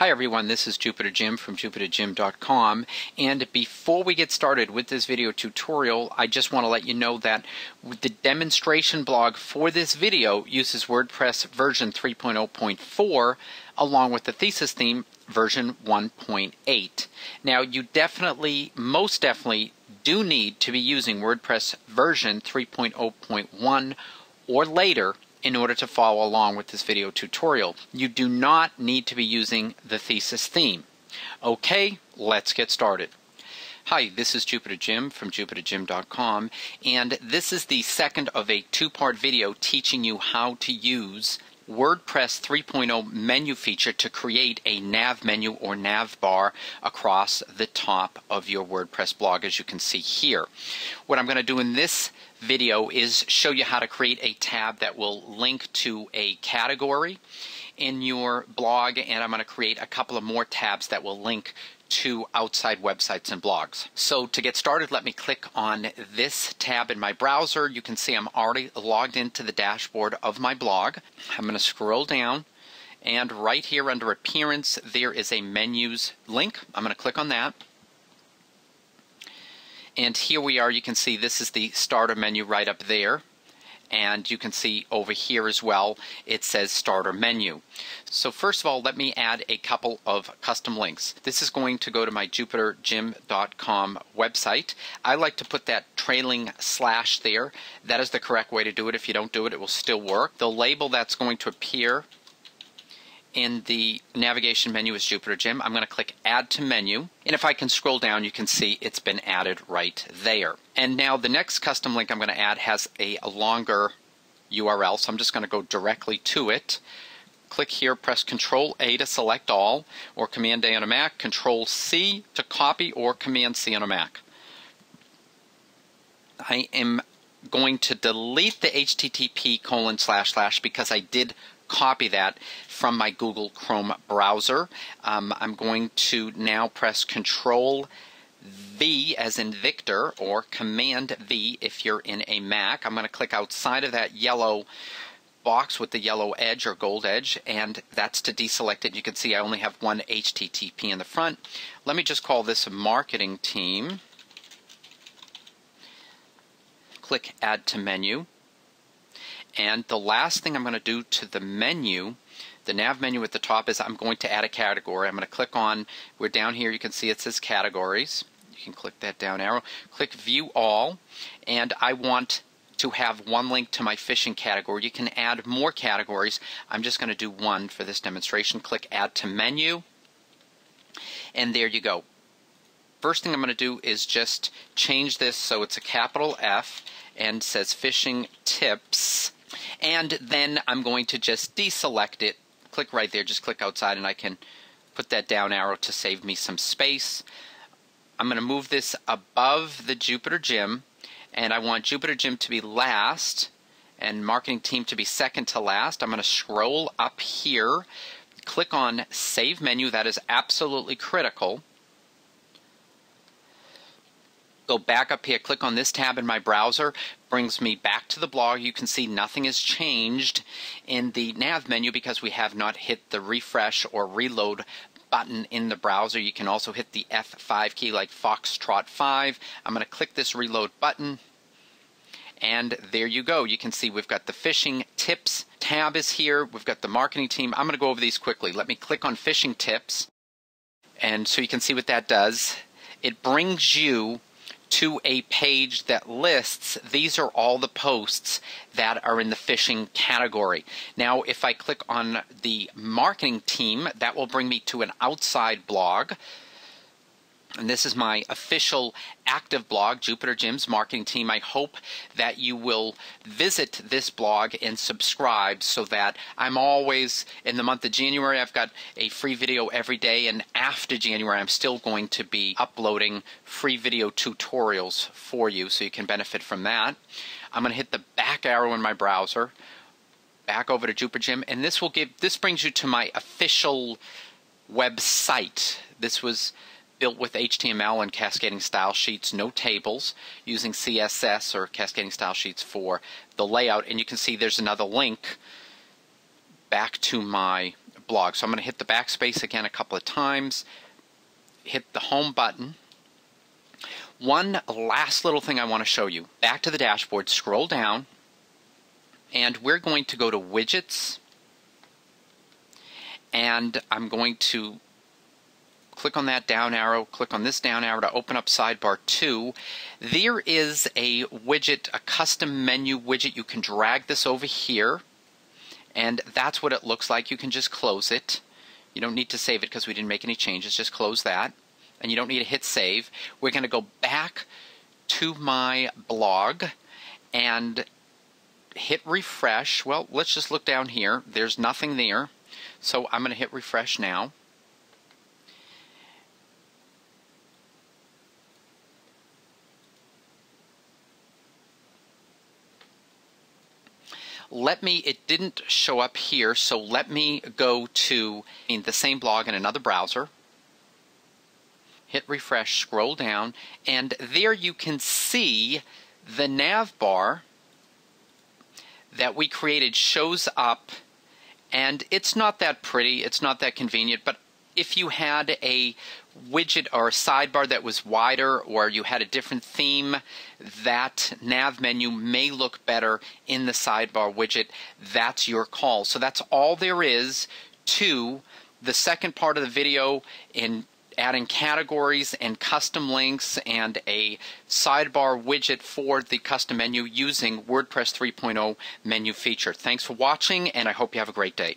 Hi everyone, this is Jupiter Jim from jupiterjim.com and before we get started with this video tutorial, I just want to let you know that the demonstration blog for this video uses WordPress version 3.0.4 along with the thesis theme version 1.8. Now you definitely, most definitely do need to be using WordPress version 3.0.1 or later in order to follow along with this video tutorial. You do not need to be using the thesis theme. Okay, let's get started. Hi, this is Jupiter Jim from jupiterjim.com, and this is the second of a two-part video teaching you how to use WordPress 3.0 menu feature to create a nav menu or nav bar across the top of your WordPress blog as you can see here. What I'm going to do in this video is show you how to create a tab that will link to a category in your blog and I'm going to create a couple of more tabs that will link to outside websites and blogs. So to get started, let me click on this tab in my browser. You can see I'm already logged into the dashboard of my blog. I'm going to scroll down and right here under appearance there is a menus link. I'm going to click on that. And here we are, you can see this is the starter menu right up there. And you can see over here as well, it says starter menu. So first of all, let me add a couple of custom links. This is going to go to my jupiterjim.com website. I like to put that trailing slash there. That is the correct way to do it. If you don't do it, it will still work. The label that's going to appear in the navigation menu is Jupiter Jim. I'm going to click Add to Menu, and if I can scroll down, you can see it's been added right there. And now the next custom link I'm going to add has a, a longer URL, so I'm just going to go directly to it. Click here, press Control A to select all, or Command A on a Mac, Control C to copy, or Command C on a Mac. I am going to delete the HTTP colon slash slash because I did copy that from my Google Chrome browser. Um, I'm going to now press Control V as in Victor or Command V if you're in a Mac. I'm going to click outside of that yellow box with the yellow edge or gold edge and that's to deselect it. You can see I only have one HTTP in the front. Let me just call this marketing team. Click add to menu. And the last thing I'm going to do to the menu, the nav menu at the top is I'm going to add a category. I'm going to click on, we're down here, you can see it says categories. You can click that down arrow. Click view all, and I want to have one link to my fishing category. You can add more categories. I'm just going to do one for this demonstration. Click add to menu, and there you go. First thing I'm going to do is just change this so it's a capital F and says fishing tips and then I'm going to just deselect it. Click right there, just click outside, and I can put that down arrow to save me some space. I'm going to move this above the Jupiter Jim, and I want Jupiter Jim to be last and marketing team to be second to last. I'm going to scroll up here, click on Save Menu. That is absolutely critical go back up here, click on this tab in my browser, brings me back to the blog. You can see nothing has changed in the nav menu because we have not hit the refresh or reload button in the browser. You can also hit the F5 key like Foxtrot 5. I'm going to click this reload button. And there you go. You can see we've got the fishing tips tab is here. We've got the marketing team. I'm going to go over these quickly. Let me click on fishing tips. And so you can see what that does. It brings you to a page that lists these are all the posts that are in the fishing category. Now, if I click on the marketing team, that will bring me to an outside blog and this is my official active blog, Jupiter Jim's marketing team. I hope that you will visit this blog and subscribe so that I'm always, in the month of January, I've got a free video every day, and after January, I'm still going to be uploading free video tutorials for you so you can benefit from that. I'm going to hit the back arrow in my browser, back over to Jupiter Jim, and this will give, this brings you to my official website. This was built with HTML and cascading style sheets, no tables, using CSS or cascading style sheets for the layout. And you can see there's another link back to my blog. So I'm going to hit the backspace again a couple of times, hit the home button. One last little thing I want to show you. Back to the dashboard, scroll down, and we're going to go to Widgets, and I'm going to click on that down arrow, click on this down arrow to open up sidebar 2. There is a widget, a custom menu widget. You can drag this over here, and that's what it looks like. You can just close it. You don't need to save it because we didn't make any changes. Just close that, and you don't need to hit save. We're going to go back to my blog and hit refresh. Well, let's just look down here. There's nothing there. So I'm going to hit refresh now. Let me, it didn't show up here, so let me go to in the same blog in another browser. Hit refresh, scroll down, and there you can see the nav bar that we created shows up and it's not that pretty, it's not that convenient, but if you had a widget or a sidebar that was wider or you had a different theme, that nav menu may look better in the sidebar widget. That's your call. So that's all there is to the second part of the video in adding categories and custom links and a sidebar widget for the custom menu using WordPress 3.0 menu feature. Thanks for watching and I hope you have a great day.